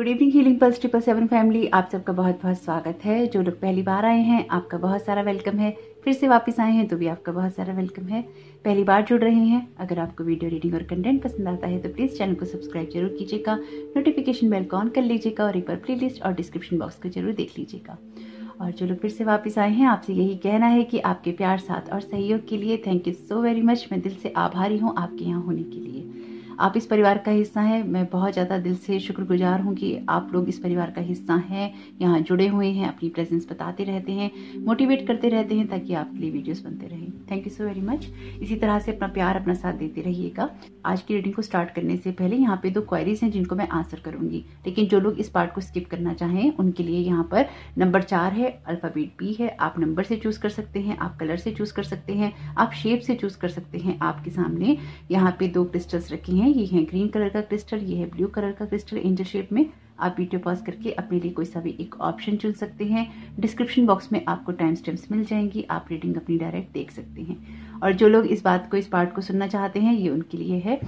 Good evening healing pulse triple seven family आप सबका बहुत बहुत स्वागत है। जो लोग पहली बार आए हैं, आपका बहुत सारा वेलकम है। फिर से वापस आए हैं तो भी आपका बहुत सारा वेलकम है। पहली बार जुड़ रहे हैं। अगर आपको वीडियो रीडिंग और कंटेंट पसंद आता है तो प्लीज़ चैनल को सब्सक्राइब ज़रूर कीजिएगा। नोटिफिकेशन बेल को ऑन कर लीजिएगा और एक बार प्ले लिस्ट और डिस्क्रिप्शन बॉक्स को ज़रूर देख लीजिएगा। और जो लोग फिर से वापस आए हैं, आपसे यही कहना है कि आपके प्यार, साथ और सहयोग के लिए thank you so very much मैं दिल से आभारी हूँ आपके यहाँ होने के लिए। आप इस परिवार का हिस्सा हैं। मैं बहुत ज़्यादा दिल से शुक्रगुजार हूँ कि आप लोग इस परिवार का हिस्सा हैं। यहाँ जुड़े हुए हैं, अपनी प्रेजेंस बताते रहते हैं मोटिवेट करते रहते हैं ताकि आपके लिए वीडियोस बनते रहें। Thank you so very much इसी तरह से अपना प्यार, अपना साथ देते रहिएगा। आज की रीडिंग को स्टार्ट करने से पहले यहाँ पे दो क्वेरीज हैं जिनको मैं आंसर करूँगी। लेकिन जो लोग इस पार्ट को स्किप करना चाहें, उनके लिए यहाँ पर नंबर चार है अल्फ़ाबेट बी है। आप नंबर से चूज़ कर सकते हैं, आप कलर से चूज़ कर सकते हैं, आप शेप से चूज़ कर सकते हैं। आपके सामने यहाँ पे दो क्रिस्टल्स रखे हैं। ये है ग्रीन कलर का क्रिस्टल ये है ब्लू कलर का क्रिस्टल एंजल शेप में आप वीडियो पॉज करके अपने लिए कोई सा भी एक ऑप्शन चुन सकते हैं. डिस्क्रिप्शन बॉक्स में आपको टाइम स्टेम्स मिल जाएँगी, आप रीडिंग अपनी डायरेक्ट देख सकते हैं. और जो लोग इस बात को, इस पार्ट को सुनना चाहते हैं, ये उनके लिए है.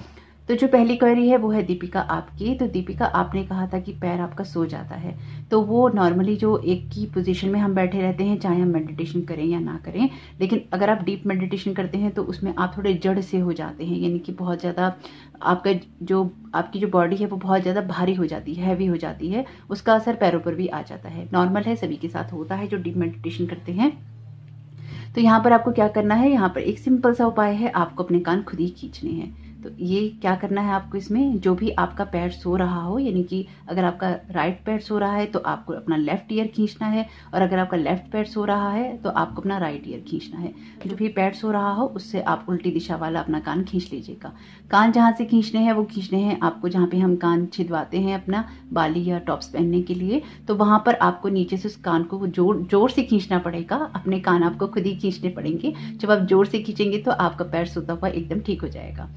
तो जो पहली क्वेरी है, वो है दीपिका आपकी। तो दीपिका, आपने कहा था कि पैर आपका सो जाता है। तो वो नॉर्मली जो एक की पोजीशन में हम बैठे रहते हैं, चाहे हम मेडिटेशन करें या ना करें, लेकिन अगर आप डीप मेडिटेशन करते हैं तो उसमें आप थोड़े जड़ से हो जाते हैं, यानी कि बहुत ज़्यादा आपका जो, आपकी जो बॉडी है, वो बहुत ज़्यादा भारी हो जाती है हैवी हो जाती है, उसका असर पैरों पर भी आ जाता है। नॉर्मल है, सभी के साथ होता है जो डीप मेडिटेशन करते हैं। तो यहाँ पर आपको क्या करना है? यहाँ पर एक सिंपल सा उपाय है, आपको अपने कान खुद ही खींचने हैं। तो ये क्या करना है आपको इसमें? जो भी आपका पैर सो रहा हो, यानी कि अगर आपका राइट पैर सो रहा है तो आपको अपना लेफ़्ट ईयर खींचना है, और अगर आपका लेफ़्ट पैर सो रहा है तो आपको अपना राइट ईयर खींचना है। जो भी पैर सो रहा हो, उससे आप उल्टी दिशा वाला अपना कान खींच लीजिएगा। कान जहाँ से खींचने हैं, वो खींचने हैं आपको जहाँ पे हम कान छिदवाते हैं अपना बाली या टॉप्स पहनने के लिए। तो वहाँ पर आपको नीचे से उस कान को ज़ोर ज़ोर से खींचना पड़ेगा। अपने कान आपको खुद ही खींचने पड़ेंगे। जब आप ज़ोर से खींचेंगे तो आपका पैर सोता हुआ एकदम ठीक हो जाएगा।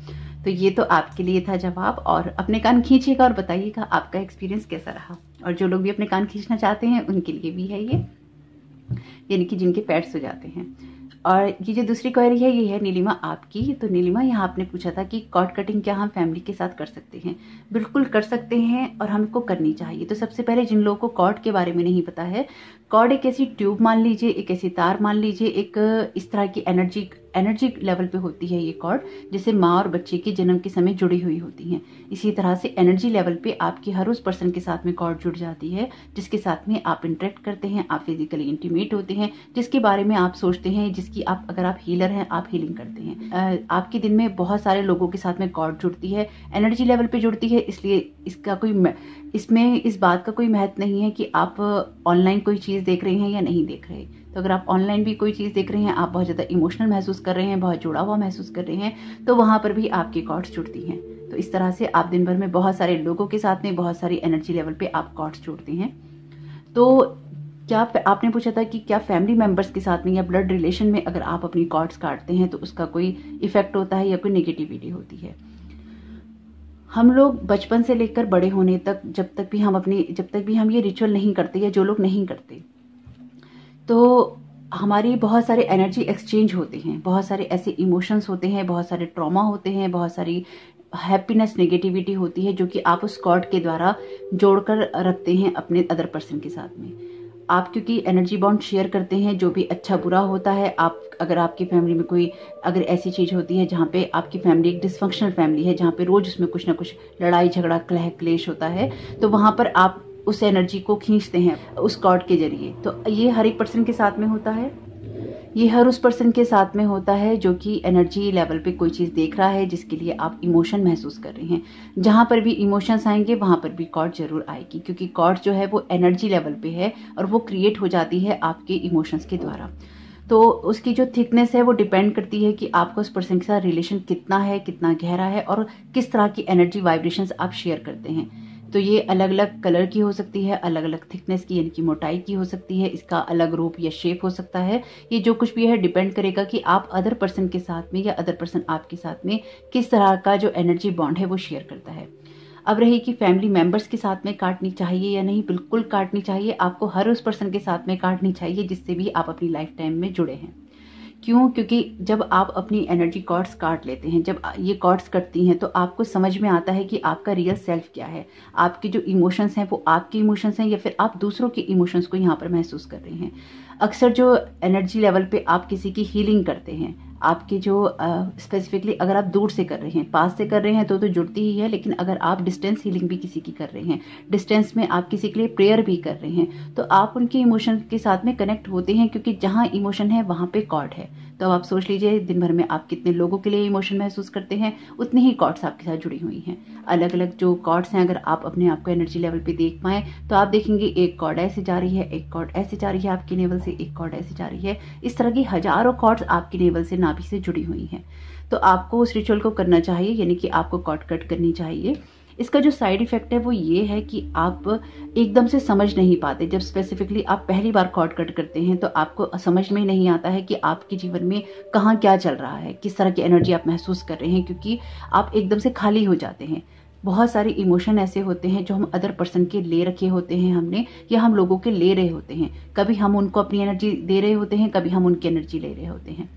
तो ये तो आपके लिए था जवाब, और अपने कान खींचिएगा और बताइएगा आपका एक्सपीरियंस कैसा रहा। और जो लोग भी अपने कान खींचना चाहते हैं, उनके लिए भी है ये। यानी कि जिनके पैर हो जाते हैं। और ये जो दूसरी क्वेरी है, ये है नीलिमा आपकी। तो नीलिमा यहाँ आपने पूछा था कि कॉट कटिंग क्या हम फैमिली के साथ कर सकते हैं। बिल्कुल कर सकते हैं और हमको करनी चाहिए। तो सबसे पहले जिन लोगों को कॉर्ड के बारे में नहीं पता है कॉर्ड एक ऐसी ट्यूब मान लीजिए, एक ऐसी तार मान लीजिए, एक, इस तरह की एनर्जी एनर्जी लेवल पे होती है ये कॉर्ड जिसे माँ और बच्चे के जन्म के समय जुड़ी हुई होती हैं। इसी तरह से एनर्जी लेवल पे आपकी हर उस पर्सन के साथ में कॉर्ड जुड़ जाती है, जिसके साथ में आप इंटरेक्ट करते हैं, आप फिजिकली इंटीमेट होते हैं, जिसके बारे में आप सोचते हैं, जिसकी आप, अगर आप हीलर हैं, आप हीलिंग करते हैं। आपके दिन में बहुत सारे लोगों के साथ में कॉर्ड जुड़ती है एनर्जी लेवल पे जुड़ती है, इसलिए इसका कोई इसमें इस बात का कोई महत्व नहीं है कि आप ऑनलाइन कोई चीज़ देख रहे हैं या नहीं देख रहे तो अगर आप ऑनलाइन भी कोई चीज़ देख रहे हैं, आप बहुत ज़्यादा इमोशनल महसूस कर रहे हैं, बहुत जुड़ा हुआ महसूस कर रहे हैं तो वहाँ पर भी आपकी कॉर्ड्स जुड़ती हैं। तो इस तरह से आप दिन भर में बहुत सारे लोगों के साथ में बहुत सारी एनर्जी लेवल पे आप कॉर्ड्स जुड़ते हैं। तो क्या आपने पूछा था कि क्या फैमिली मेंबर्स के साथ में या ब्लड रिलेशन में अगर आप अपनी कॉर्ड्स काटते हैं तो उसका कोई इफ़ेक्ट होता है या कोई नेगेटिविटी होती है? हम लोग बचपन से लेकर बड़े होने तक, जब तक भी हम अपनी, जब तक भी हम ये रिचुअल नहीं करते या जो लोग नहीं करते तो हमारी बहुत सारे एनर्जी एक्सचेंज होते हैं, बहुत सारे ऐसे इमोशंस होते हैं, बहुत सारे ट्रॉमा होते हैं, बहुत सारी हैप्पीनेस नेगेटिविटी होती है जो कि आप उस कॉर्ड के द्वारा जोड़कर रखते हैं अपने अदर पर्सन के साथ में। आप क्योंकि एनर्जी बॉन्ड शेयर करते हैं, जो भी अच्छा बुरा होता है, आप, अगर आपकी फैमिली में कोई, अगर ऐसी चीज़ होती है जहाँ पे आपकी फैमिली एक डिसफंक्शनल फैमिली है, जहाँ पे रोज उसमें कुछ ना कुछ लड़ाई, झगड़ा, कलह, क्लेश होता है तो वहाँ पर आप उस एनर्जी को खींचते हैं उस कॉर्ड के ज़रिए। तो ये हर एक पर्सन के साथ में होता है। ये हर उस पर्सन के साथ में होता है जो कि एनर्जी लेवल पे कोई चीज़ देख रहा है, जिसके लिए आप इमोशन महसूस कर रहे हैं। जहाँ पर भी इमोशंस आएँगे, वहाँ पर भी कॉर्ड ज़रूर आएगी, क्योंकि कॉर्ड जो है वो एनर्जी लेवल पे है और वो क्रिएट हो जाती है आपके इमोशंस के द्वारा। तो उसकी जो थिकनेस है, वो डिपेंड करती है कि आपका उस पर्सन के साथ रिलेशन कितना है, कितना गहरा है और किस तरह की एनर्जी वाइब्रेशंस आप शेयर करते हैं। तो ये अलग अलग कलर की हो सकती है अलग अलग थिकनेस की, यानी कि मोटाई की हो सकती है, इसका अलग रूप या शेप हो सकता है। ये जो कुछ भी है डिपेंड करेगा कि आप अदर पर्सन के साथ में या अदर पर्सन आपके साथ में किस तरह का जो एनर्जी बॉन्ड है वो शेयर करता है। अब रही कि फैमिली मेंबर्स के साथ में काटनी चाहिए या नहीं, बिल्कुल काटनी चाहिए। आपको हर उस पर्सन के साथ में काटनी चाहिए जिससे भी आप अपनी लाइफ टाइम में जुड़े हैं। क्यों? क्योंकि जब आप अपनी एनर्जी कॉर्ड्स काट लेते हैं, जब ये कॉर्ड्स कटती हैं तो आपको समझ में आता है कि आपका रियल सेल्फ क्या है। आपके जो इमोशंस हैं, वो आपके इमोशंस हैं, या फिर आप दूसरों के इमोशंस को यहाँ पर महसूस कर रहे हैं। अक्सर जो एनर्जी लेवल पे आप किसी की हीलिंग करते हैं आपके जो स्पेसिफिकली अगर आप दूर से कर रहे हैं, पास से कर रहे हैं तो तो जुड़ती ही है, लेकिन अगर आप डिस्टेंस हीलिंग भी किसी की कर रहे हैं डिस्टेंस में आप किसी के लिए प्रेयर भी कर रहे हैं तो आप उनके इमोशन के साथ में कनेक्ट होते हैं, क्योंकि जहाँ इमोशन है, वहाँ पे कॉड है। तो अब आप सोच लीजिए, दिन भर में आप कितने लोगों के लिए इमोशन महसूस करते हैं, उतनी ही कॉर्ड्स आपके साथ जुड़ी हुई हैं। अलग अलग जो कॉर्ड्स हैं, अगर आप अपने आप को एनर्जी लेवल पे देख पाए तो आप देखेंगे एक कॉर्ड ऐसे जा रही है, एक कॉर्ड ऐसे जा रही है आपकी नेवल से, एक कॉर्ड ऐसे जा रही है। इस तरह की हज़ारों कॉर्ड्स आपकी नेवल से, नाभि से जुड़ी हुई हैं। तो आपको उस रिचुअल को करना चाहिए, यानी कि आपको कॉर्ड कट करनी चाहिए। इसका जो साइड इफ़ेक्ट है वो ये है कि आप एकदम से समझ नहीं पाते। जब स्पेसिफिकली आप पहली बार कॉर्ड कट करते हैं तो आपको समझ में नहीं आता है कि आपके जीवन में कहाँ क्या चल रहा है, किस तरह की एनर्जी आप महसूस कर रहे हैं, क्योंकि आप एकदम से खाली हो जाते हैं। बहुत सारे इमोशन ऐसे होते हैं जो हम अदर पर्सन के ले रखे होते हैं हमने, या हम लोगों के ले रहे होते हैं। कभी हम उनको अपनी एनर्जी दे रहे होते हैं, कभी हम उनकी एनर्जी ले रहे होते हैं।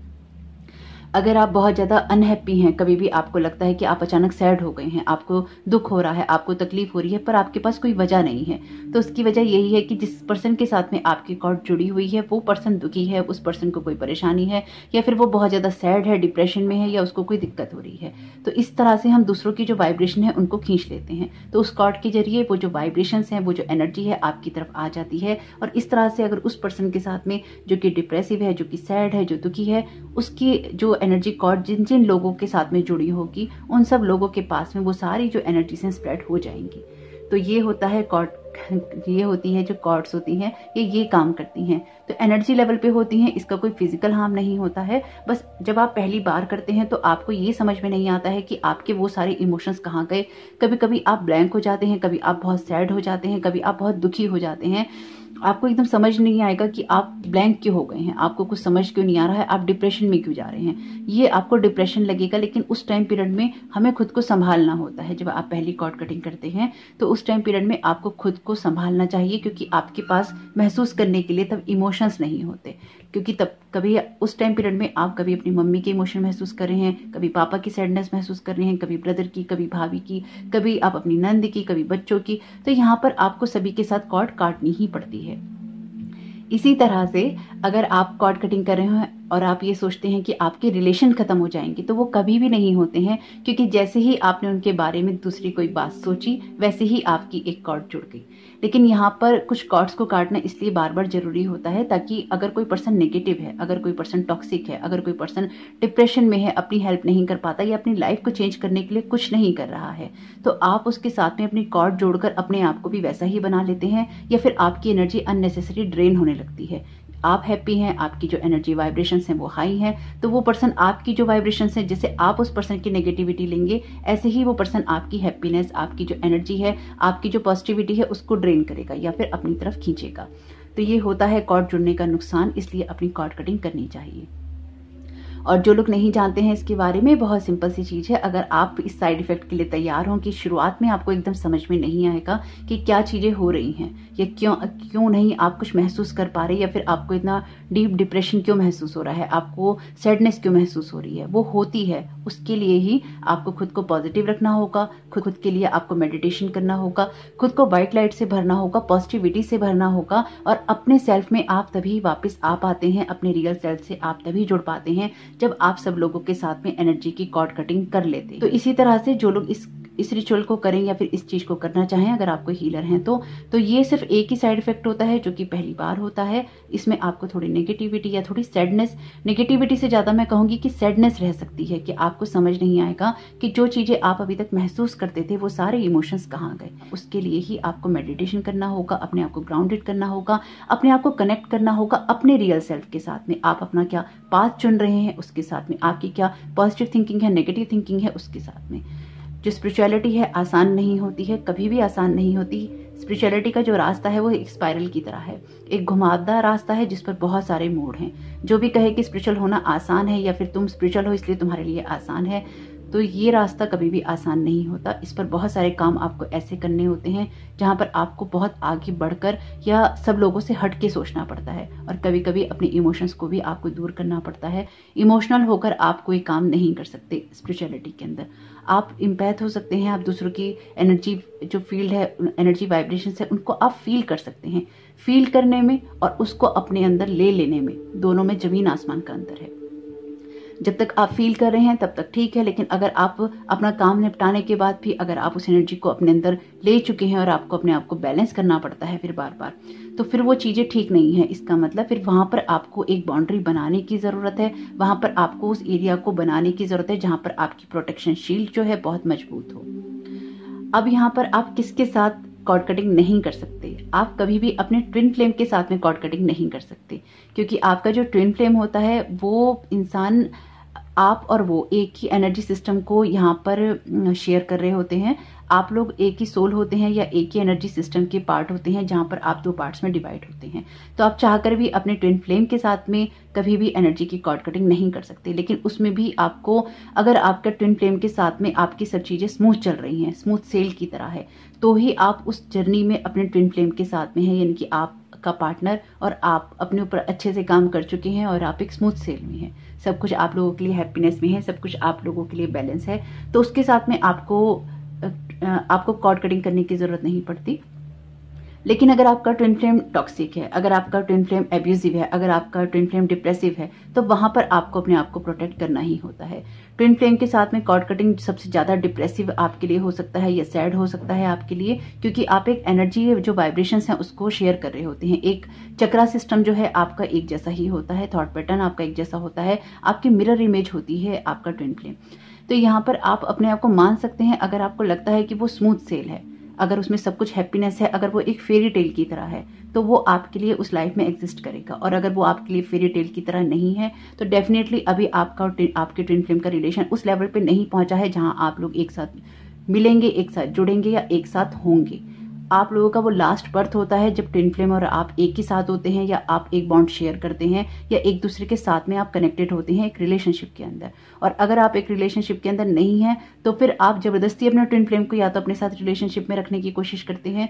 अगर आप बहुत ज़्यादा अनहैप्पी हैं, कभी भी आपको लगता है कि आप अचानक सैड हो गए हैं, आपको दुख हो रहा है, आपको तकलीफ़ हो रही है, पर आपके पास कोई वजह नहीं है तो उसकी वजह यही है कि जिस पर्सन के साथ में आपकी कॉर्ड जुड़ी हुई है, वो पर्सन दुखी है, उस पर्सन को कोई परेशानी है, या फिर वो बहुत ज़्यादा सैड है डिप्रेशन में है, या उसको कोई दिक्कत हो रही है तो इस तरह से हम दूसरों की जो वाइब्रेशन है, उनको खींच लेते हैं तो उस कॉर्ड के ज़रिए वो जो वाइब्रेशन है, वो जो एनर्जी है, आपकी तरफ़ आ जाती है, और इस तरह से अगर उस पर्सन के साथ में जो कि डिप्रेसिव है, जो कि सैड है, जो दुखी है, उसकी जो एनर्जी कॉर्ड जिन जिन लोगों के साथ में जुड़ी होगी, उन सब लोगों के पास में वो सारी जो एनर्जी से स्प्रेड हो जाएँगी। तो ये होता है कॉर्ड ये होती है जो कॉर्ड्स होती हैं, ये ये काम करती हैं। तो एनर्जी लेवल पे होती हैं, इसका कोई फ़िज़िकल हार्म नहीं होता है। बस जब आप पहली बार करते हैं तो आपको ये समझ में नहीं आता है कि आपके वो सारे इमोशंस कहाँ गए। कभी कभी आप ब्लैंक हो जाते हैं, कभी आप बहुत सैड हो जाते हैं, कभी आप बहुत दुखी हो जाते हैं। आपको एकदम समझ नहीं आएगा कि आप ब्लैंक क्यों हो गए हैं? आपको कुछ समझ क्यों नहीं आ रहा है? आप डिप्रेशन में क्यों जा रहे हैं? ये आपको डिप्रेशन लगेगा, लेकिन उस टाइम पीरियड में हमें खुद को संभालना होता है। जब आप पहली कॉर्ड कटिंग करते हैं तो उस टाइम पीरियड में आपको खुद को संभालना चाहिए, क्योंकि आपके पास महसूस करने के लिए तब इमोशंस नहीं होते। क्योंकि तब कभी उस टाइम पीरियड में आप कभी अपनी मम्मी के इमोशन महसूस कर रहे हैं, कभी पापा की सैडनेस महसूस कर रहे हैं, कभी ब्रदर की, कभी भाभी की, कभी आप अपनी नंद की, कभी बच्चों की। तो यहाँ पर आपको सभी के साथ कॉर्ड काटनी ही पड़ती है। इसी तरह से अगर आप कॉर्ड कटिंग कर रहे हैं और आप ये सोचते हैं कि आपके रिलेशन खत्म हो जाएँगे तो वो कभी भी नहीं होते हैं, क्योंकि जैसे ही आपने उनके बारे में दूसरी कोई बात सोची, वैसे ही आपकी एक कॉर्ड जुड़ गई। लेकिन यहाँ पर कुछ कॉर्ड्स को काटना इसलिए बार बार ज़रूरी होता है, ताकि अगर कोई पर्सन नेगेटिव है, अगर कोई पर्सन टॉक्सिक है, अगर कोई पर्सन डिप्रेशन में है, अपनी हेल्प नहीं कर पाता या अपनी लाइफ को चेंज करने के लिए कुछ नहीं कर रहा है तो आप उसके साथ में अपनी कॉर्ड जोड़कर अपने आप को भी वैसा ही बना लेते हैं, या फिर आपकी एनर्जी अननेसेसरी ड्रेन होने लगती है। आप हैप्पी हैं, आपकी जो एनर्जी वाइब्रेशन हैं वो हाई हैं तो वो पर्सन आपकी जो वाइब्रेशन है, जैसे आप उस पर्सन की नेगेटिविटी लेंगे, ऐसे ही वो पर्सन आपकी हैप्पीनेस आपकी जो एनर्जी है, आपकी जो पॉजिटिविटी है, उसको ड्रेन करेगा या फिर अपनी तरफ़ खींचेगा। तो ये होता है कॉर्ड जुड़ने का नुकसान, इसलिए अपनी कॉर्ड कटिंग करनी चाहिए। और जो लोग नहीं जानते हैं इसके बारे में, बहुत सिंपल सी चीज़ है। अगर आप इस साइड इफ़ेक्ट के लिए तैयार हों कि शुरुआत में आपको एकदम समझ में नहीं आएगा कि क्या चीज़ें हो रही हैं, या क्यों क्यों नहीं आप कुछ महसूस कर पा रहे, या फिर आपको इतना डीप डिप्रेशन क्यों महसूस हो रहा है? आपको सैडनेस क्यों महसूस हो रही है? वो होती है। उसके लिए ही आपको खुद को पॉजिटिव रखना होगा, खुद खुद के लिए आपको मेडिटेशन करना होगा, खुद को व्हाइट लाइट से भरना होगा, पॉजिटिविटी से भरना होगा और अपने सेल्फ में आप तभी वापस आ पाते हैं, अपने रियल सेल्फ से आप तभी जुड़ पाते हैं जब आप सब लोगों के साथ में एनर्जी की कॉर्ड कटिंग कर लेते तो इसी तरह से जो लोग इस इस रिचुअल को करें या फिर इस चीज़ को करना चाहें, अगर आपको हीलर हैं तो तो ये सिर्फ़ एक ही साइड इफ़ेक्ट होता है जो कि पहली बार होता है। इसमें आपको थोड़ी नेगेटिविटी या थोड़ी सैडनेस नेगेटिविटी से ज़्यादा मैं कहूँगी कि सैडनेस रह सकती है, कि आपको समझ नहीं आएगा कि जो चीज़ें आप अभी तक महसूस करते थे, वो सारे इमोशंस कहाँ गए। उसके लिए ही आपको मेडिटेशन करना होगा, अपने आप को ग्राउंडेड करना होगा, अपने आप को कनेक्ट करना होगा, अपने रियल सेल्फ के साथ में। आप अपना क्या पाथ चुन रहे हैं, उसके साथ में आपकी क्या पॉजिटिव थिंकिंग है नेगेटिव थिंकिंग है, उसके साथ में। जो स्पिरिचुअलिटी है, आसान नहीं होती है, कभी भी आसान नहीं होती। स्पिरिचुअलिटी का जो रास्ता है, वो एक स्पाइरल की तरह है। एक घुमावदार रास्ता है, जिस पर बहुत सारे मोड़ हैं। जो भी कहे कि स्पिरिचुअल होना आसान है, या फिर तुम स्पिरिचुअल हो, इसलिए तुम्हारे लिए आसान है तो ये रास्ता कभी भी आसान नहीं होता। इस पर बहुत सारे काम आपको ऐसे करने होते हैं, जहाँ पर आपको बहुत आगे बढ़कर या सब लोगों से हट के सोचना पड़ता है। और कभी कभी अपने इमोशंस को भी आपको दूर करना पड़ता है। इमोशनल होकर आप कोई काम नहीं कर सकते स्पिरिचुअलिटी के अंदर। आप इम्पैथ हो सकते हैं, आप दूसरों की एनर्जी जो फ़ील्ड है एनर्जी वाइब्रेशन है, उनको आप फील कर सकते हैं। फील करने में और उसको अपने अंदर ले लेने में, दोनों में ज़मीन आसमान का अंतर है। जब तक आप फील कर रहे हैं, तब तक ठीक है, लेकिन अगर आप अपना काम निपटाने के बाद भी अगर आप उस एनर्जी को अपने अंदर ले चुके हैं और आपको अपने आप को बैलेंस करना पड़ता है फिर बार बार तो फिर वो चीज़ें ठीक नहीं है। इसका मतलब फिर वहाँ पर आपको एक बाउंड्री बनाने की ज़रूरत है, वहाँ पर आपको उस एरिया को बनाने की ज़रूरत है जहाँ पर आपकी प्रोटेक्शन शील्ड जो है बहुत मज़बूत हो। अब यहाँ पर आप किसके साथ कॉर्ड कटिंग नहीं कर सकते? आप कभी भी अपने ट्विन फ्लेम के साथ में कॉर्ड कटिंग नहीं कर सकते, क्योंकि आपका जो ट्विन फ्लेम होता है, वो इंसान आप और वो एक ही एनर्जी सिस्टम को यहाँ पर शेयर कर रहे होते हैं। आप लोग एक ही सोल होते हैं या एक ही एनर्जी सिस्टम के पार्ट होते हैं जहाँ पर आप दो पार्ट्स में डिवाइड होते हैं। तो आप चाहकर भी अपने ट्विन फ्लेम के साथ में कभी भी एनर्जी की कॉर्ड कटिंग नहीं कर सकते, लेकिन उसमें भी आपको, अगर आपका ट्विन फ्लेम के साथ में आपकी सब चीज़ें स्मूथ चल रही हैं स्मूथ सेल की तरह है तो ही आप उस जर्नी में अपने ट्विन फ्लेम के साथ में है, यानी कि आप का पार्टनर और आप अपने ऊपर अच्छे से काम कर चुके हैं और आप एक स्मूथ सेल में हैं। सब कुछ आप लोगों के लिए हैप्पीनेस में है, सब कुछ आप लोगों के लिए बैलेंस है। तो उसके साथ में आपको आपको कॉर्ड कटिंग करने की ज़रूरत नहीं पड़ती। लेकिन अगर आपका ट्विन फ्लेम टॉक्सिक है, अगर आपका ट्विन फ्लेम एब्यूजिव है, अगर आपका ट्विन फ्लेम डिप्रेसिव है तो वहाँ पर आपको अपने आप को प्रोटेक्ट करना ही होता है। ट्विन फ्लेम के साथ में कॉर्ड कटिंग सबसे ज़्यादा डिप्रेसिव आपके लिए हो सकता है या सैड हो सकता है आपके लिए, क्योंकि आप एक एनर्जी जो वाइब्रेशन है, उसको शेयर कर रहे होते हैं। एक चक्रा सिस्टम जो है, आपका एक जैसा ही होता है थॉट पैटर्न आपका एक जैसा होता है, आपकी मिरर इमेज होती है आपका ट्विन फ्लेम तो यहाँ पर आप अपने आप को मान सकते हैं, अगर आपको लगता है कि वो स्मूथ सेल है। अगर उसमें सब कुछ हैप्पीनेस है, अगर वो एक फेरी टेल की तरह है तो वो आपके लिए उस लाइफ में एग्जिस्ट करेगा। और अगर वो आपके लिए फेरी टेल की तरह नहीं है तो डेफिनेटली अभी आपका आपके ट्विन फ़िल्म का रिलेशन उस लेवल पे नहीं पहुँचा है जहाँ आप लोग एक साथ मिलेंगे, एक साथ जुड़ेंगे या एक साथ होंगे। आप लोगों का वो लास्ट बर्थ होता है जब ट्विन फ्लेम और आप एक ही साथ होते हैं या आप एक बॉन्ड शेयर करते हैं या एक दूसरे के साथ में आप कनेक्टेड होते हैं एक रिलेशनशिप के अंदर। और अगर आप एक रिलेशनशिप के अंदर नहीं है तो फिर आप ज़बरदस्ती अपने ट्विन फ्लेम को या तो अपने साथ रिलेशनशिप में रखने की कोशिश करते हैं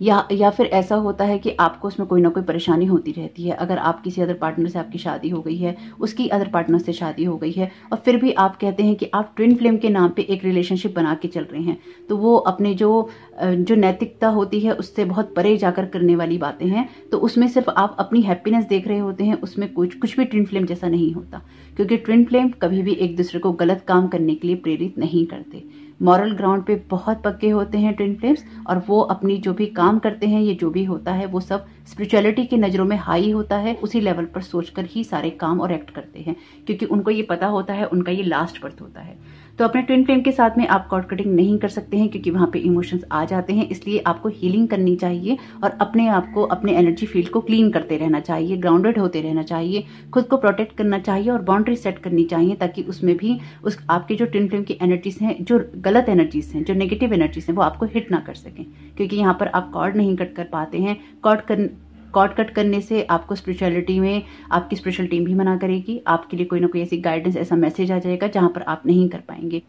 या या फिर ऐसा होता है कि आपको उसमें कोई ना कोई परेशानी होती रहती है। अगर आप किसी अदर पार्टनर से आपकी शादी हो गई है, उसकी अदर पार्टनर से शादी हो गई है, और फिर भी आप कहते हैं कि आप ट्विन फ्लेम के नाम पे एक रिलेशनशिप बना के चल रहे हैं तो वो अपने जो जो नैतिकता होती है, उससे बहुत परे जाकर करने वाली बातें हैं। तो उसमें सिर्फ़ आप अपनी हैप्पीनेस देख रहे होते हैं, उसमें कुछ कुछ भी ट्विन फ्लेम जैसा नहीं होता। क्योंकि ट्विन फ्लेम कभी भी एक दूसरे को गलत काम करने के लिए प्रेरित नहीं करते। मॉरल ग्राउंड पे बहुत पक्के होते हैं ट्विन फ्लेम्स और वो अपनी जो भी काम करते हैं, ये जो भी होता है, वो सब स्पिरिचुअलिटी की नज़रों में हाई होता है, उसी लेवल पर सोचकर ही सारे काम और एक्ट करते हैं, क्योंकि उनको ये पता होता है, उनका ये लास्ट बर्थ होता है। तो अपने ट्विन फ्लेम के साथ में आप कॉर्ड कटिंग नहीं कर सकते हैं, क्योंकि वहाँ पे इमोशंस आ जाते हैं, इसलिए आपको हीलिंग करनी चाहिए और अपने आप को, अपने एनर्जी फ़ील्ड को क्लीन करते रहना चाहिए ग्राउंडेड होते रहना चाहिए, खुद को प्रोटेक्ट करना चाहिए और बाउंड्री सेट करनी चाहिए, ताकि उसमें भी उस, आपके जो ट्विन फ्लेम की एनर्जीज हैं, जो गलत एनर्जीज हैं, जो नेगेटिव एनर्जीज हैं, वो आपको हिट ना कर सकें। क्योंकि यहाँ पर आप कॉर्ड नहीं कट कर पाते हैं। कॉर्ड कर कॉट कट करने से आपको स्पिरिचुअलिटी में, आपकी स्पिरिचुअल टीम भी मना करेगी। आपके लिए कोई ना कोई ऐसी गाइडेंस ऐसा मैसेज आ जाएगा जहाँ पर आप नहीं कर पाएँगे।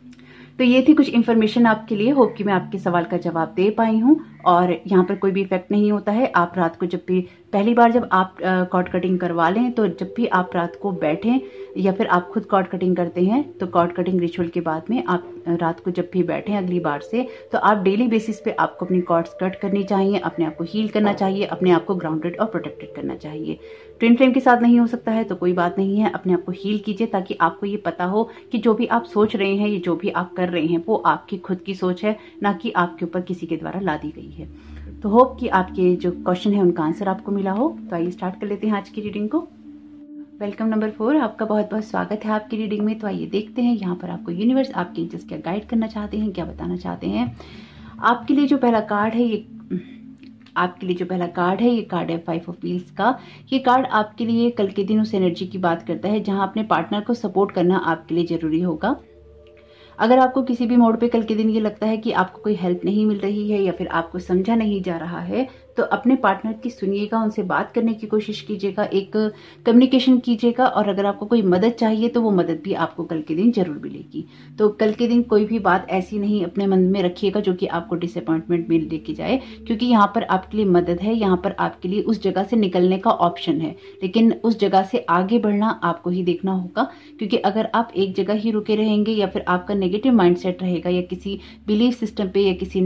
तो ये थी कुछ इन्फॉर्मेशन आपके लिए। होप कि मैं आपके सवाल का जवाब दे पाई हूँ। और यहाँ पर कोई भी इफ़ेक्ट नहीं होता है। आप रात को जब भी, पहली बार जब आप कॉर्ड कटिंग करवा लें तो जब भी आप रात को बैठें या फिर आप खुद कॉट कटिंग करते हैं तो कॉर्ड कटिंग रिचुअल के बाद में आप रात को जब भी बैठे अगली बार से तो आप डेली बेसिस पे आपको अपनी कॉर्ड्स कट करनी चाहिए, अपने आप को हील करना चाहिए, अपने आप को ग्राउंडेड और प्रोटेक्टेड करना चाहिए। ट्विन फ्लेम के साथ नहीं हो सकता है तो कोई बात नहीं है, अपने आप को हील कीजिए ताकि आपको ये पता हो कि जो भी आप सोच रहे हैं, या जो भी आप कर रहे हैं, वो आपकी खुद की सोच है, ना कि आपके ऊपर किसी के द्वारा ला दी गई है। तो होप कि आपके जो क्वेश्चन है, उनका आंसर आपको मिला हो तो आइए स्टार्ट कर लेते हैं आज की रीडिंग को। वेलकम नंबर फोर, आपका बहुत बहुत स्वागत है आपकी रीडिंग में। तो आइए देखते हैं, यहाँ पर आपको यूनिवर्स आपके एंजल्स क्या गाइड करना चाहते हैं, क्या बताना चाहते हैं। आपके लिए जो पहला कार्ड है, ये, आपके लिए जो पहला कार्ड है, ये कार्ड है फाइव ऑफ़ व्हील्स का। ये कार्ड आपके लिए कल के दिन उस एनर्जी की बात करता है, जहाँ अपने पार्टनर को सपोर्ट करना आपके लिए ज़रूरी होगा। अगर आपको किसी भी मोड पे कल के दिन ये लगता है कि आपको कोई हेल्प नहीं मिल रही है, या फिर आपको समझा नहीं जा रहा है तो अपने पार्टनर की सुनिएगा, उनसे बात करने की कोशिश कीजिएगा, एक कम्युनिकेशन कीजिएगा और अगर आपको कोई मदद चाहिए तो वो मदद भी आपको कल के दिन ज़रूर मिलेगी। तो कल के दिन कोई भी बात ऐसी नहीं अपने मन में रखिएगा जो कि आपको डिसअपॉइंटमेंट में लेके जाए, क्योंकि यहाँ पर आपके लिए मदद है, यहाँ पर आपके लिए उस जगह से निकलने का ऑप्शन है। लेकिन उस जगह से आगे बढ़ना आपको ही देखना होगा, क्योंकि अगर आप एक जगह ही रुके रहेंगे या फिर आपका नेगेटिव माइंडसेट रहेगा या किसी बिलीफ सिस्टम पे या किसी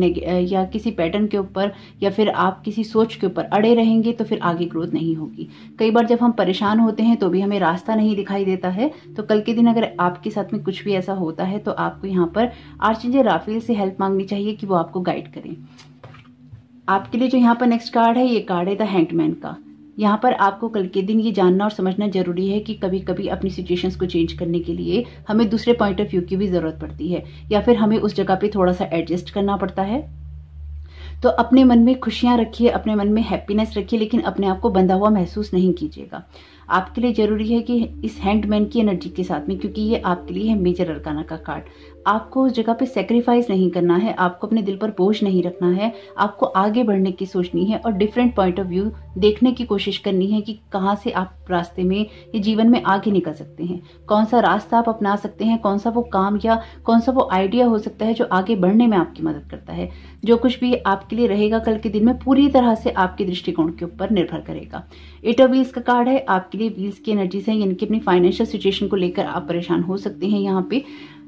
या किसी पैटर्न के ऊपर या फिर आप किसी सोच के ऊपर अड़े रहेंगे तो फिर आगे ग्रोथ नहीं होगी। कई बार जब हम परेशान होते हैं तो भी हमें रास्ता नहीं दिखाई देता है तो कल के दिन अगर आपके साथ में कुछ भी ऐसा होता है तो आपको यहाँ पर आर्चिंजर राफेल से हेल्प मांगनी चाहिए कि वो आपको गाइड करें। आपके लिए जो यहाँ पर नेक्स्ट कार्ड है, ये कार्ड है द हैंडमैन का। यहाँ पर आपको कल के दिन ये जानना और समझना ज़रूरी है कि कभी कभी अपनी सिचुएशंस को चेंज करने के लिए हमें दूसरे पॉइंट ऑफ़ व्यू की भी ज़रूरत पड़ती है, या फिर हमें उस जगह पे थोड़ा सा एडजस्ट करना पड़ता है। तो अपने मन में खुशियाँ रखिए, अपने मन में हैप्पीनेस रखिए, लेकिन अपने आप को बंधा हुआ महसूस नहीं कीजिएगा। आपके लिए ज़रूरी है कि इस हैंडमैन की एनर्जी के साथ में, क्योंकि ये आपके लिए है मेजर अरकाना का कार्ड आपको उस जगह पे सेक्रीफाइस नहीं करना है, आपको अपने दिल पर बोझ नहीं रखना है, आपको आगे बढ़ने की सोचनी है और डिफरेंट पॉइंट ऑफ़ व्यू देखने की कोशिश करनी है कि कहाँ से आप रास्ते में ये जीवन में आगे निकल सकते हैं। कौन सा रास्ता आप अपना सकते हैं, कौन सा वो काम या कौन सा वो आइडिया हो सकता है जो आगे बढ़ने में आपकी मदद करता है। जो कुछ भी आपके लिए रहेगा कल के दिन में पूरी तरह से आपके दृष्टिकोण के ऊपर निर्भर करेगा। एट ऑफ़ व्हील्स का कार्ड है, आपके लिए व्हील्स की एनर्जी है, यानी कि अपनी फाइनेंशियल सिचुएशन को लेकर आप परेशान हो सकते हैं यहाँ पे।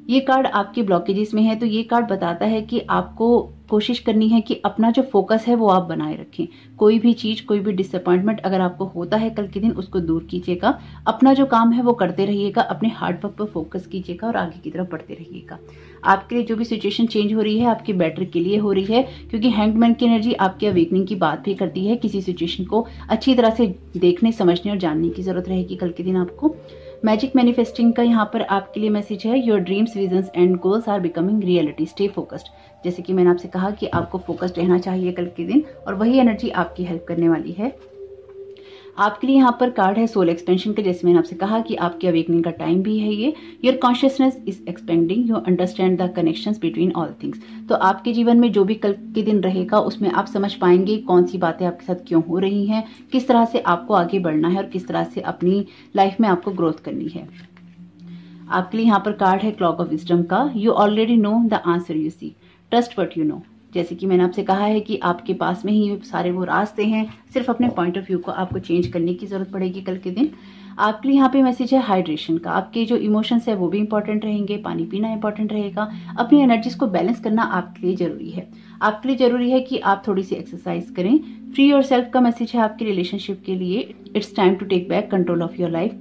ये कार्ड आपके ब्लॉकेजेस में है तो ये कार्ड बताता है कि आपको कोशिश करनी है कि अपना जो फोकस है वो आप बनाए रखें। कोई भी चीज़, कोई भी डिसअपॉइंटमेंट अगर आपको होता है कल के दिन, उसको दूर कीजिएगा। अपना जो काम है वो करते रहिएगा, अपने हार्ड वर्क पर फोकस कीजिएगा और आगे की तरफ़ बढ़ते रहिएगा। आपके लिए जो भी सिचुएशन चेंज हो रही है, आपके बेटर के लिए हो रही है, क्योंकि हैंडमैन की एनर्जी आपके अवेकनिंग की बात भी करती है। किसी सिचुएशन को अच्छी तरह से देखने, समझने और जानने की ज़रूरत रहेगी कल के दिन आपको। मैजिक मैनिफेस्टिंग का यहाँ पर आपके लिए मैसेज है your dreams visions and goals are becoming reality stay focused जैसे कि मैंने आपसे कहा कि आपको फोकस्ड रहना चाहिए कल के दिन और वही एनर्जी आपकी हेल्प करने वाली है। आपके लिए यहाँ पर कार्ड है सोल एक्सपेंशन का, जैसे मैंने आपसे कहा कि आपके अवेकनिंग का टाइम भी है ये। Your consciousness is expanding you understand the connection between all things तो आपके जीवन में जो भी कल के दिन रहेगा, उसमें आप समझ पाएँगे कौन सी बातें आपके साथ क्यों हो रही हैं, किस तरह से आपको आगे बढ़ना है और किस तरह से अपनी लाइफ में आपको ग्रोथ करनी है। आपके लिए यहाँ पर कार्ड है क्लॉक ऑफ़ विस्टम का। You already know the answer you see trust what you know जैसे कि मैंने आपसे कहा है कि आपके पास में ही सारे वो रास्ते हैं, सिर्फ़ अपने पॉइंट ऑफ़ व्यू को आपको चेंज करने की ज़रूरत पड़ेगी कल के दिन। आपके लिए यहाँ पे मैसेज है हाइड्रेशन का। आपके जो इमोशंस है, वो भी इंपॉर्टेंट रहेंगे, पानी पीना इंपॉर्टेंट रहेगा। अपनी एनर्जीज को बैलेंस करना आपके लिए ज़रूरी है। आपके लिए ज़रूरी है कि आप थोड़ी सी एक्सरसाइज करें। फ्री और सेल्फ का मैसेज है आपके रिलेशनशिप के लिए। It's time to take back control of your life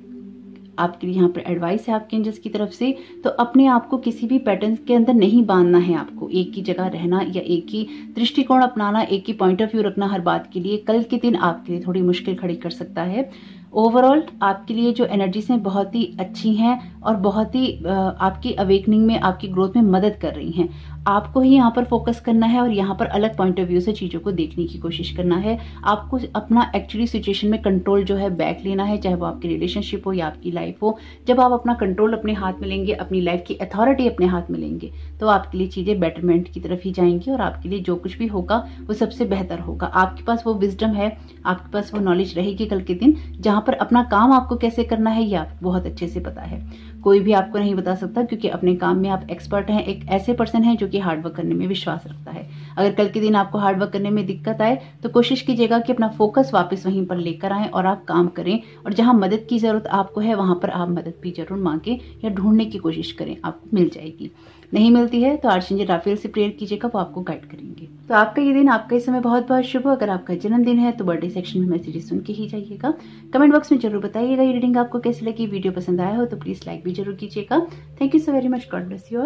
आपके लिए यहाँ पर एडवाइस है आपके एंजल्स की तरफ़ से तो अपने आप को किसी भी पैटर्न के अंदर नहीं बांधना है आपको। एक ही जगह रहना या एक ही दृष्टिकोण अपनाना, एक ही पॉइंट ऑफ़ व्यू रखना हर बात के लिए कल के दिन आपके लिए थोड़ी मुश्किल खड़ी कर सकता है। ओवरऑल आपके लिए जो एनर्जीज हैं बहुत ही अच्छी हैं और बहुत ही आपकी अवेकनिंग में, आपकी ग्रोथ में मदद कर रही हैं। आपको ही यहाँ पर फोकस करना है और यहाँ पर अलग पॉइंट ऑफ़ व्यू से चीज़ों को देखने की कोशिश करना है। आपको अपना एक्चुअली सिचुएशन में कंट्रोल जो है बैक लेना है, चाहे वो आपकी रिलेशनशिप हो या आपकी लाइफ हो। जब आप अपना कंट्रोल अपने हाथ में लेंगे, अपनी लाइफ की अथॉरिटी अपने हाथ में लेंगे तो आपके लिए चीज़ें बेटरमेंट की तरफ़ ही जाएँगी और आपके लिए जो कुछ भी होगा, वो सबसे बेहतर होगा। आपके पास वो विजडम है, आपके पास वो नॉलेज रहेगी कल के दिन, जहाँ पर अपना काम आपको कैसे करना है, ये आपको बहुत अच्छे से पता है। कोई भी आपको नहीं बता सकता, क्योंकि अपने काम में आप एक्सपर्ट हैं, एक ऐसे पर्सन हैं जो कि हार्डवर्क करने में विश्वास रखता है। अगर कल के दिन आपको हार्डवर्क करने में दिक्कत आए तो कोशिश कीजिएगा कि अपना फोकस वापस वहीं पर लेकर आए और आप काम करें, और जहाँ मदद की ज़रूरत आपको है, वहाँ पर आप मदद भी ज़रूर मांगें या ढूँढने की कोशिश करें, आपको मिल जाएगी। नहीं मिलती है तो आर्चेंजल राफेल से प्रेयर कीजिएगा वो आपको गाइड करेंगे। तो आपका ये दिन, आपका इस समय बहुत बहुत शुभ, अगर आपका जन्मदिन है तो बर्थडे सेक्शन में मैसेजेस सुन के ही जाइएगा। कमेंट बॉक्स में ज़रूर बताइएगा, ये रीडिंग आपको कैसे लगी वीडियो पसंद आया हो तो प्लीज़ लाइक भी ज़रूर कीजिएगा। Thank you so very much God bless you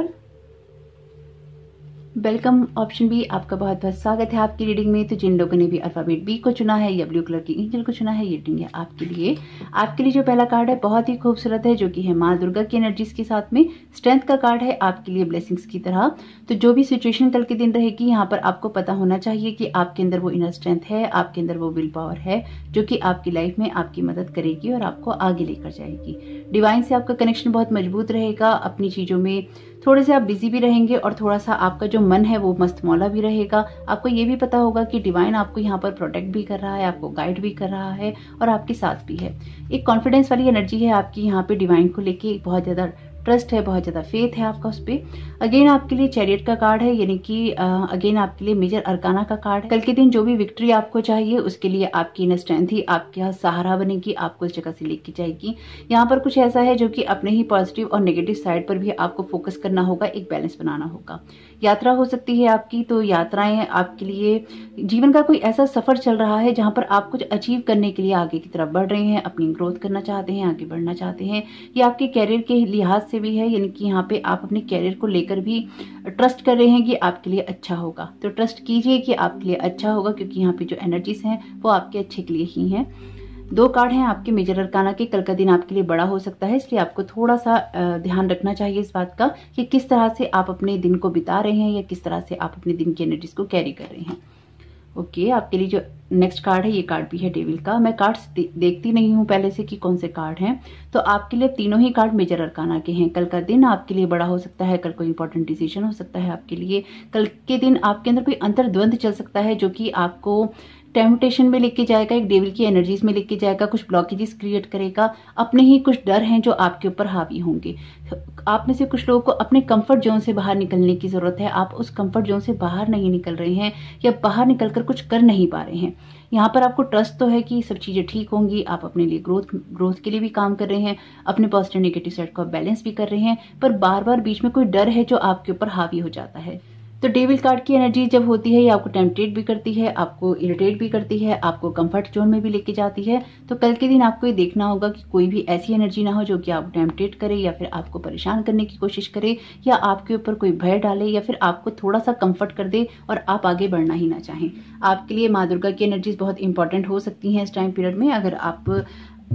welcome option B, आपका बहुत बहुत स्वागत है आपकी रीडिंग में। तो जिन लोगों ने भी अल्फ़ाबेट बी को चुना है या ब्लू कलर की इंजल को चुना है, ये रीडिंग है आपके लिए। आपके लिए जो पहला कार्ड है, बहुत ही खूबसूरत है, जो कि है माँ दुर्गा की एनर्जीज के साथ में स्ट्रेंथ का कार्ड है आपके लिए ब्लेसिंग्स की तरह। तो जो भी सिचुएशन कल के दिन रहेगी, यहाँ पर आपको पता होना चाहिए कि आपके अंदर वो इनर स्ट्रेंथ है, आपके अंदर वो विल पावर है, जो कि आपकी लाइफ में आपकी मदद करेगी और आपको आगे लेकर जाएगी। डिवाइन से आपका कनेक्शन बहुत मज़बूत रहेगा, अपनी चीज़ों में थोड़े से आप बिज़ी भी रहेंगे और थोड़ा सा आपका जो मन है वो मस्त मौला भी रहेगा। आपको ये भी पता होगा कि डिवाइन आपको यहाँ पर प्रोटेक्ट भी कर रहा है, आपको गाइड भी कर रहा है और आपके साथ भी है। एक कॉन्फिडेंस वाली एनर्जी है आपकी यहाँ पे डिवाइन को लेके बहुत ज़्यादा ट्रस्ट है, बहुत ज़्यादा फेथ है आपका उस पर अगेन आपके लिए चैरियट का कार्ड है, यानी कि अगेन आपके लिए मेजर अरकाना का कार्ड है। कल के दिन जो भी विक्ट्री आपको चाहिए, उसके लिए आपकी इन स्ट्रेंथ ही आपके यहाँ सहारा बनेगी, आपको इस जगह से लेके जाएगी। यहाँ पर कुछ ऐसा है जो कि अपने ही पॉजिटिव और निगेटिव साइड पर भी आपको फोकस करना होगा, एक बैलेंस बनाना होगा। यात्रा हो सकती है आपकी तो यात्राएँ आपके लिए, जीवन का कोई ऐसा सफ़र चल रहा है जहाँ पर आप कुछ अचीव करने के लिए आगे की तरफ़ बढ़ रहे हैं, अपनी ग्रोथ करना चाहते हैं, आगे बढ़ना चाहते हैं, ये आपके कैरियर के लिहाज से भी है, यानी कि यहाँ पे आप अपने कैरियर को लेकर भी ट्रस्ट कर रहे हैं कि आपके लिए अच्छा होगा। तो ट्रस्ट कीजिए कि आपके लिए अच्छा होगा, क्योंकि यहाँ पे जो एनर्जीज हैं, वो आपके अच्छे के लिए ही हैं। दो कार्ड हैं आपके मेजर अरकाना के कल का दिन आपके लिए बड़ा हो सकता है इसलिए आपको थोड़ा सा ध्यान रखना चाहिए इस बात का कि किस तरह से आप अपने दिन को बिता रहे हैं या किस तरह से आप अपने दिन की एनर्जीज को कैरी कर रहे हैं। ओके okay, आपके लिए जो नेक्स्ट कार्ड है ये कार्ड भी है डेविल का। मैं कार्ड्स दे, देखती नहीं हूँ पहले से कि कौन से कार्ड हैं। तो आपके लिए तीनों ही कार्ड मेजर अरकाना के हैं। कल का दिन आपके लिए बड़ा हो सकता है कल कोई इंपॉर्टेंट डिसीज़न हो सकता है आपके लिए। कल के दिन आपके अंदर कोई अंतर्द्वंद चल सकता है जो कि आपको टेम्पटेशन में लेके जाएगा, एक डेविल की एनर्जीज में लेके जाएगा, कुछ ब्लॉकेजेस क्रिएट करेगा, अपने ही कुछ डर हैं जो आपके ऊपर हावी होंगे। आप में से कुछ लोगों को अपने कंफर्ट जोन से बाहर निकलने की ज़रूरत है। आप उस कंफर्ट जोन से बाहर नहीं निकल रहे हैं या बाहर निकलकर कुछ कर नहीं पा रहे हैं। यहाँ पर आपको ट्रस्ट तो है कि सब चीज़ें ठीक होंगी, आप अपने लिए ग्रोथ ग्रोथ के लिए भी काम कर रहे हैं, अपने पॉजिटिव नेगेटिव साइड को बैलेंस भी कर रहे हैं, पर बार बार बीच में कोई डर है जो आपके ऊपर हावी हो जाता है। तो डेविल कार्ड की एनर्जी जब होती है, ये आपको टेम्पटेट भी करती है, आपको इरिटेट भी करती है, आपको कंफर्ट जोन में भी लेके जाती है तो कल के दिन आपको ये देखना होगा कि कोई भी ऐसी एनर्जी ना हो जो कि आपको टेम्पटेट करे या फिर आपको परेशान करने की कोशिश करे या आपके ऊपर कोई भय डाले या फिर आपको थोड़ा सा कंफर्ट कर दे और आप आगे बढ़ना ही ना चाहें। आपके लिए माँ दुर्गा की एनर्जीज बहुत इंपॉर्टेंट हो सकती हैं इस टाइम पीरियड में, अगर आप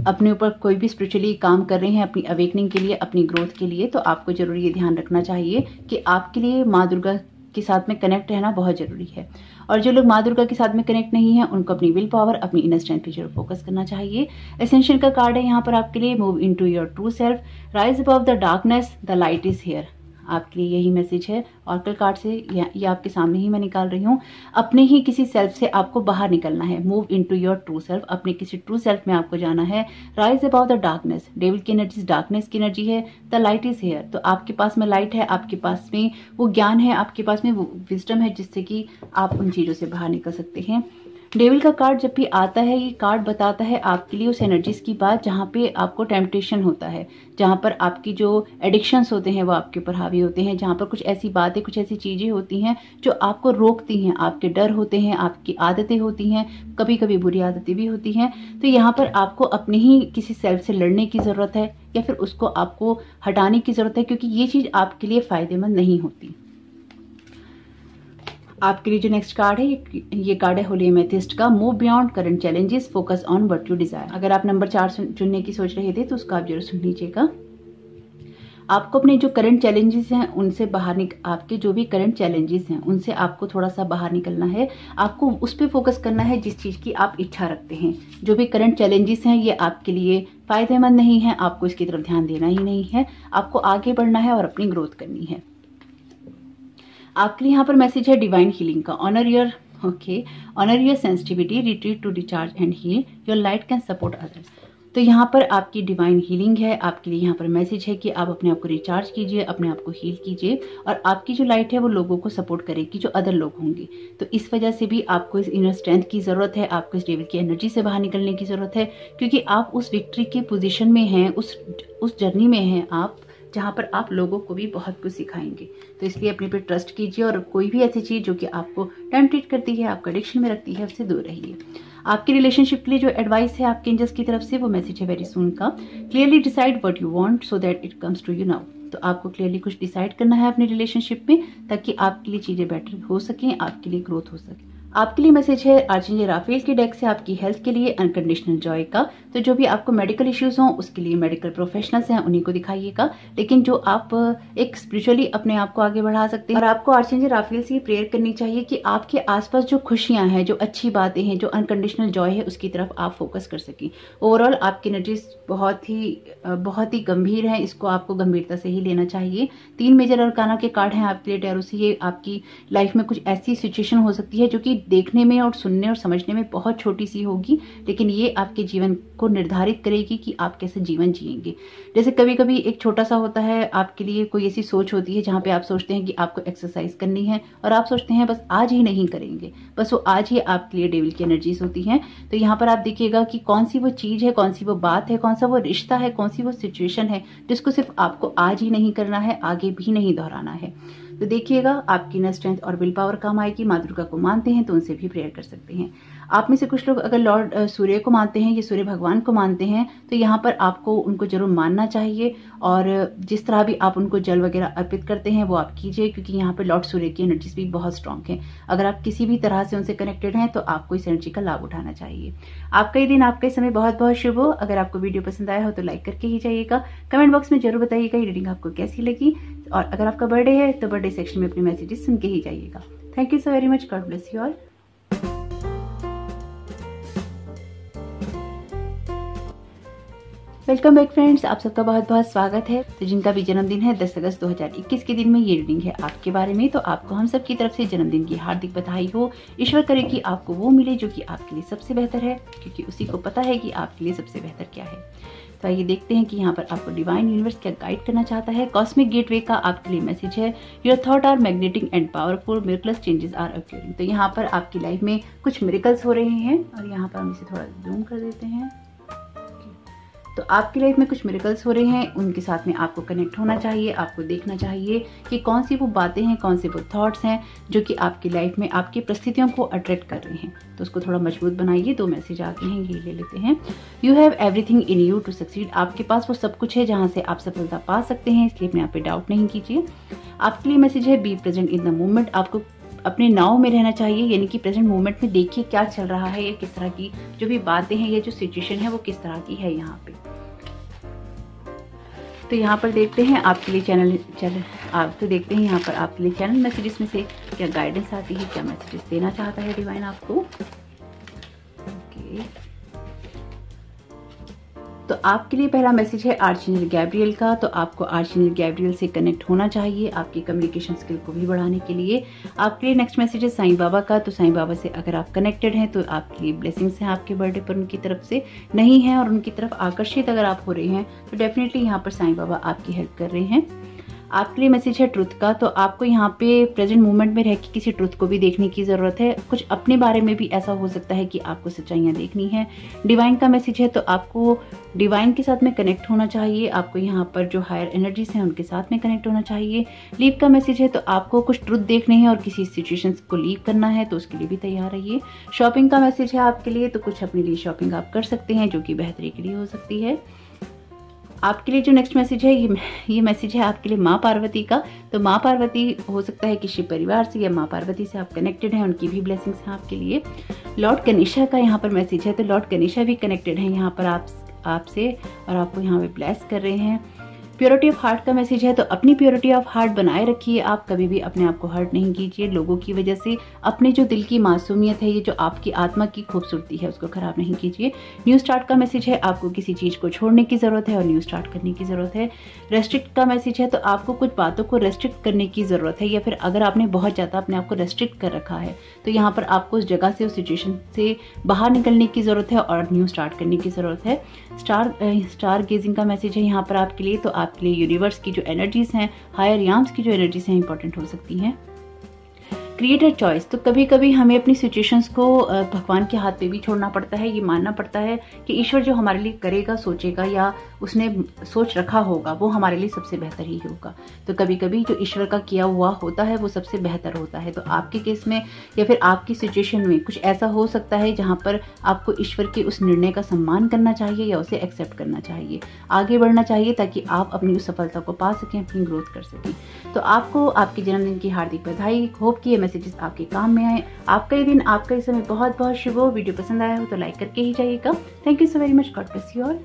अपने ऊपर कोई भी स्पिरिचुअली काम कर रहे हैं अपनी अवेकनिंग के लिए, अपनी ग्रोथ के लिए तो आपको ज़रूर ये ध्यान रखना चाहिए कि आपके लिए माँ दुर्गा के साथ में कनेक्ट रहना बहुत ज़रूरी है। और जो लोग माँ दुर्गा के साथ में कनेक्ट नहीं है, उनको अपनी विल पावर अपनी इनर स्ट्रेंथ पे ज़रूर फोकस करना चाहिए। एसेंशियल का कार्ड है यहाँ पर आपके लिए move into your true self rise above the darkness the light is here आपके लिए यही मैसेज है। ऑर्कल कार्ड से ये आपके सामने ही मैं निकाल रही हूँ। अपने ही किसी सेल्फ से आपको बाहर निकलना है। Move into your true self अपने किसी ट्रू सेल्फ में आपको जाना है। Rise about the darkness devil की एनर्जी डार्कनेस की एनर्जी है। द लाइट इज़ हेयर तो आपके पास में लाइट है, आपके पास में वो ज्ञान है, आपके पास में वो विजडम है जिससे कि आप उन चीज़ों से बाहर निकल सकते हैं। डेविल का कार्ड जब भी आता है, ये कार्ड बताता है आपके लिए उस एनर्जीज की बात जहाँ पे आपको टेम्पटेशन होता है, जहाँ पर आपकी जो एडिक्शंस होते हैं वो आपके ऊपर हावी होते हैं, जहाँ पर कुछ ऐसी बातें, कुछ ऐसी चीज़ें होती हैं जो आपको रोकती हैं, आपके डर होते हैं, आपकी आदतें होती हैं कभी कभी बुरी आदतें भी होती हैं। तो यहाँ पर आपको अपने ही किसी सेल्फ से लड़ने की ज़रूरत है या फिर उसको आपको हटाने की ज़रूरत है, क्योंकि ये चीज़ आपके लिए फ़ायदेमंद नहीं होती। आपके लिए जो नेक्स्ट कार्ड है, ये कार्ड है होली मेथिस्ट का। Move beyond current challenges focus on what you desire अगर आप नंबर चार चुनने की सोच रहे थे तो उसको आप ज़रूर सुन लीजिएगा। आपको अपने जो करंट चैलेंजेस हैं, उनसे बाहर निक आपके जो भी करंट चैलेंजेस हैं, उनसे आपको थोड़ा सा बाहर निकलना है। आपको उस पर फोकस करना है जिस चीज़ की आप इच्छा रखते हैं। जो भी करंट चैलेंजेस हैं, ये आपके लिए फ़ायदेमंद नहीं है। आपको इसकी तरफ़ ध्यान देना ही नहीं है। आपको आगे बढ़ना है और अपनी ग्रोथ करनी है। आपके लिए यहाँ पर मैसेज है डिवाइन हीलिंग का। Honour your okay honour your sensitivity retreat to discharge and heal your light can support others तो यहाँ पर आपकी डिवाइन हीलिंग है। आपके लिए यहाँ पर मैसेज है कि आप अपने आप को रिचार्ज कीजिए, अपने आप को हील कीजिए और आपकी जो लाइट है वो लोगों को सपोर्ट करेगी जो अदर लोग होंगे। तो इस वजह से भी आपको इस इनर स्ट्रेंथ की ज़रूरत है, आपको इस डेविल की एनर्जी से बाहर निकलने की ज़रूरत है, क्योंकि आप उस विक्ट्री के पोजिशन में हैं, उस उस जर्नी में हैं आप। जहाँ पर आप लोगों को भी बहुत कुछ सिखाएँगे। तो इसलिए अपने पे ट्रस्ट कीजिए और कोई भी ऐसी चीज़ जो कि आपको टेम्पटेट करती है, आपको एडिक्शन में रखती है, उससे दूर रहिए। आपकी रिलेशनशिप के लिए जो एडवाइस है आपके एंजल्स की तरफ़ से, वो मैसेज है वेरी सुन का। Clearly decide what you want so that it comes to you now तो आपको क्लियरली कुछ डिसाइड करना है अपनी रिलेशनशिप में, ताकि आपके लिए चीज़ें बेटर हो सकें, आपके लिए ग्रोथ हो सके। आपके लिए मैसेज है आर्चिंजर राफेल के डेक से आपकी हेल्थ के लिए अनकंडीशनल जॉय का। तो जो भी आपको मेडिकल इश्यूज़ हों, उसके लिए मेडिकल प्रोफेशनल्स हैं, उन्हीं को दिखाइएगा। लेकिन जो आप, एक स्पिरिचुअली अपने आप को आगे बढ़ा सकते हैं। और आपको आर्चिंजर राफेल से प्रेयर करनी चाहिए कि आपके आसपास जो खुशियाँ हैं, जो अच्छी बातें हैं, जो अनकंडीशनल जॉय है, उसकी तरफ़ आप फोकस कर सकें। ओवरऑल आपकी एनर्जीज बहुत ही बहुत ही गंभीर है, इसको आपको गंभीरता से ही लेना चाहिए। तीन मेजर अरकाना के कार्ड हैं आपके लिए टैरो से ये आपकी लाइफ में कुछ ऐसी सिचुएशन हो सकती है जो कि देखने में और सुनने और समझने में बहुत छोटी सी होगी, लेकिन ये आपके जीवन को निर्धारित करेगी कि आप कैसे जीवन जिएँगे। जैसे कभी कभी एक छोटा सा होता है, आपके लिए कोई ऐसी सोच होती है जहाँ पे आप सोचते हैं कि आपको एक्सरसाइज करनी है, और आप सोचते हैं बस आज ही नहीं करेंगे, बस वो आज ही आपके लिए डेविल की एनर्जीज होती हैं। तो यहाँ पर आप देखिएगा कि कौन सी वो चीज़ है, कौन सी वो बात है, कौन सा वो रिश्ता है, कौन सी वो सिचुएशन है जिसको सिर्फ़ आपको आज ही नहीं करना है, आगे भी नहीं दोहराना है। तो देखिएगा, आपकी इनर स्ट्रेंथ और विल पावर काम आएगी माँ दुर्गा को मानते हैं तो उनसे भी प्रेयर कर सकते हैं। आप में से कुछ लोग अगर लॉर्ड सूर्य को मानते हैं या सूर्य भगवान को मानते हैं तो यहाँ पर आपको उनको ज़रूर मानना चाहिए और जिस तरह भी आप उनको जल वगैरह अर्पित करते हैं, वो आप कीजिए क्योंकि यहाँ पर लॉर्ड सूर्य की एनर्जीज भी बहुत स्ट्रांग है। अगर आप किसी भी तरह से उनसे कनेक्टेड हैं तो आपको इस एनर्जी का लाभ उठाना चाहिए। आपका ये दिन, आपका समय बहुत बहुत शुभ हो। अगर आपको वीडियो पसंद आया हो तो लाइक करके ही जाइएगा। कमेंट बॉक्स में ज़रूर बताइएगा ये रीडिंग आपको कैसी लगी। और अगर आपका बर्थडे है तो बर्थडे सेक्शन में अपने मैसेजेस सुन के ही जाइएगा। Thank you so very much God bless you all welcome back friends, आप सबका बहुत बहुत स्वागत है। तो जिनका भी जन्मदिन है 10 अगस्त 2021 के दिन में ये रीडिंग है आपके बारे में तो आपको हम सब की तरफ़ से जन्मदिन की हार्दिक बधाई हो। ईश्वर करे कि आपको वो मिले जो कि आपके लिए सबसे बेहतर है, क्योंकि उसी को पता है कि आपके लिए सबसे बेहतर क्या है। तो आइए देखते हैं कि यहाँ पर आपको डिवाइन यूनिवर्स क्या गाइड करना चाहता है। कॉस्मिक गेटवे का आपके लिए मैसेज है। Your thought are magnetic and powerful miracles changes are occurring तो यहाँ पर आपकी लाइफ में कुछ मिरिकल्स हो रहे हैं और यहाँ पर हम इसे थोड़ा जूम कर देते हैं। तो आपकी लाइफ में कुछ मेरिकल्स हो रहे हैं, उनके साथ में आपको कनेक्ट होना चाहिए, आपको देखना चाहिए कि कौन सी वो बातें हैं, कौन से वो थॉट्स हैं, जो कि आपकी लाइफ में आपकी परिस्थितियों को अट्रैक्ट कर रहे हैं। तो उसको थोड़ा मज़बूत बनाइए, दो मैसेज आते हैं, ये ले लेते हैं। You have everything in you to succeed आपके पास वो सब कुछ है जहाँ से आप सफलता पा सकते हैं, इसलिए अपने आप पे डाउट नहीं कीजिए। आपके लिए मैसेज है be present in the moment आपको अपने नाव में रहना चाहिए, यानी कि प्रेजेंट मोमेंट में देखिए क्या चल रहा है, या किस तरह की जो भी बातें हैं, या जो सिचुएशन है, वो किस तरह की है यहाँ पे। तो यहाँ पर देखते हैं आपके लिए चैनल चैनल आप तो देखते हैं यहाँ पर आपके लिए चैनल मैसेजेस में से क्या गाइडेंस आती है, क्या मैसेजेस देना चाहता है डिवाइन आपको। ओके तो आपके लिए पहला मैसेज है आर्चिनल गैब्रियल का तो आपको आर्चिनल गैब्रियल से कनेक्ट होना चाहिए आपकी कम्युनिकेशन स्किल को भी बढ़ाने के लिए। आपके लिए नेक्स्ट मैसेज है साईं बाबा का तो साईं बाबा से अगर आप कनेक्टेड हैं तो आपके लिए ब्लेसिंग्स हैं आपके बर्थडे पर उनकी तरफ़ से। नहीं है और उनकी तरफ़ आकर्षित अगर आप हो रहे हैं तो डेफिनेटली यहाँ पर साईं बाबा आपकी हेल्प कर रहे हैं। आपके लिए मैसेज है ट्रुथ का तो आपको यहाँ पे प्रेजेंट मोमेंट में रह के किसी ट्रुथ को भी देखने की ज़रूरत है। कुछ अपने बारे में भी ऐसा हो सकता है कि आपको सच्चाइयाँ देखनी है। डिवाइन का मैसेज है तो आपको डिवाइन के साथ में कनेक्ट होना चाहिए। आपको यहाँ पर जो हायर एनर्जीज हैं, उनके साथ में कनेक्ट होना चाहिए। लीव का मैसेज है तो आपको कुछ ट्रुथ देखने हैं और किसी सिचुएशन को लीव करना है तो उसके लिए भी तैयार रहिए। शॉपिंग का मैसेज है आपके लिए तो कुछ अपने लिए शॉपिंग आप कर सकते हैं, जो कि बेहतरी के लिए हो सकती है। आपके लिए जो नेक्स्ट मैसेज है, ये ये मैसेज है आपके लिए माँ पार्वती का। तो माँ पार्वती, हो सकता है किसी परिवार से या माँ पार्वती से आप कनेक्टेड हैं, उनकी भी ब्लेसिंग्स हैं आपके लिए। लॉर्ड गणेशा का यहाँ पर मैसेज है तो लॉर्ड गणेशा भी कनेक्टेड है, यहाँ पर आप, आपसे और आपको यहाँ पे ब्लेस कर रहे हैं। प्योरिटी ऑफ़ हार्ट का मैसेज है तो अपनी प्योरिटी ऑफ़ हार्ट बनाए रखिए आप। कभी भी अपने आप को हर्ट नहीं कीजिए। लोगों की वजह से अपने जो दिल की मासूमियत है, ये जो आपकी आत्मा की खूबसूरती है, उसको खराब नहीं कीजिए। न्यू स्टार्ट का मैसेज है, आपको किसी चीज़ को छोड़ने की ज़रूरत है और न्यू स्टार्ट करने की ज़रूरत है। रेस्ट्रिक्ट का मैसेज है तो आपको कुछ बातों को रेस्ट्रिक्ट करने की ज़रूरत है, या फिर अगर आपने बहुत ज़्यादा अपने आप को रेस्ट्रिक्ट कर रखा है तो यहाँ पर आपको उस जगह से, उस सिचुएशन से बाहर निकलने की ज़रूरत है और न्यू स्टार्ट करने की ज़रूरत है। स्टार स्टार गेजिंग का मैसेज है, यहाँ पर आपके लिए तो आपके लिए यूनिवर्स की जो एनर्जीज हैं हायर याम्स की जो एनर्जीज हैं इंपॉर्टेंट हो सकती हैं। क्रिएटर चॉइस तो कभी कभी हमें अपनी सिचुएशंस को भगवान के हाथ पे भी छोड़ना पड़ता है, ये मानना पड़ता है कि ईश्वर जो हमारे लिए करेगा, सोचेगा या उसने सोच रखा होगा, वो हमारे लिए सबसे बेहतर ही होगा। तो कभी कभी जो ईश्वर का किया हुआ होता है, वो सबसे बेहतर होता है। तो आपके केस में या फिर आपकी सिचुएशन में कुछ ऐसा हो सकता है, जहाँ पर आपको ईश्वर के उस निर्णय का सम्मान करना चाहिए या उसे एक्सेप्ट करना चाहिए। आगे बढ़ना चाहिए ताकि आप अपनी उस सफलता को पा सकें, अपनी ग्रोथ कर सकें। तो आपको, आपके जन्मदिन की हार्दिक बधाई होप की मैसेजेस आपके काम में आए। आपका ये दिन, आपका ये समय बहुत बहुत शुभ हो। वीडियो पसंद आया हो तो लाइक करके ही जाइएगा। Thank you so very much God bless you all